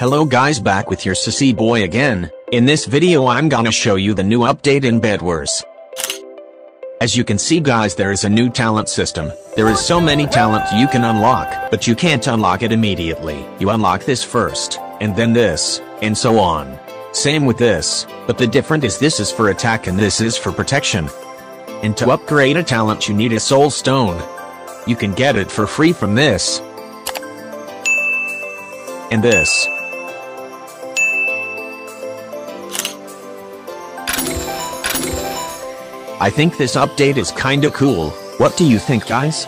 Hello guys back with your sissy boy again, in this video I'm gonna show you the new update in Bedwars. As you can see guys there is a new talent system, there is so many talents you can unlock, but you can't unlock it immediately. You unlock this first, and then this, and so on. Same with this, but the difference is this is for attack and this is for protection. And to upgrade a talent you need a soul stone. You can get it for free from this. And this. I think this update is kinda cool, what do you think guys?